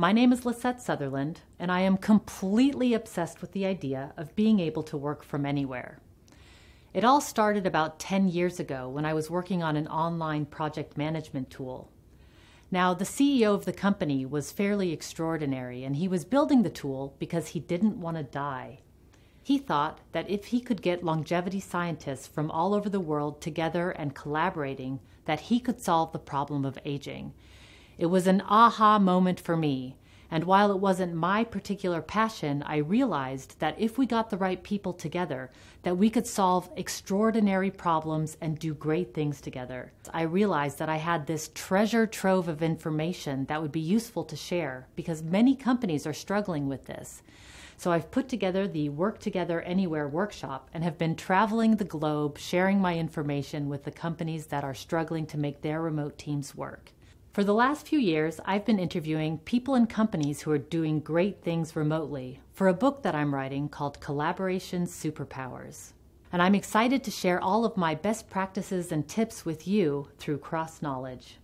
My name is Lisette Sutherland, and I am completely obsessed with the idea of being able to work from anywhere. It all started about 10 years ago when I was working on an online project management tool. Now, the CEO of the company was fairly extraordinary, and he was building the tool because he didn't want to die. He thought that if he could get longevity scientists from all over the world together and collaborating, that he could solve the problem of aging it was an aha moment for me. And while it wasn't my particular passion, I realized that if we got the right people together, that we could solve extraordinary problems and do great things together. I realized that I had this treasure trove of information that would be useful to share because many companies are struggling with this. So I've put together the Work Together Anywhere workshop and have been traveling the globe sharing my information with the companies that are struggling to make their remote teams work. For the last few years, I've been interviewing people and companies who are doing great things remotely for a book that I'm writing called Collaboration Superpowers. And I'm excited to share all of my best practices and tips with you through CrossKnowledge.